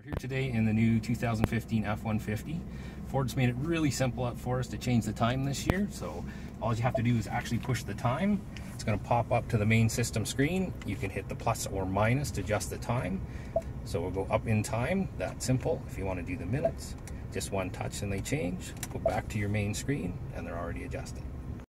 We're here today in the new 2015 F-150. Ford's made it really simple up for us to change the time this year. So all you have to do is actually push the time. It's going to pop up to the main system screen. You can hit the plus or minus to adjust the time. So we'll go up in time, that simple. If you want to do the minutes, just one touch and they change. Go back to your main screen and they're already adjusted.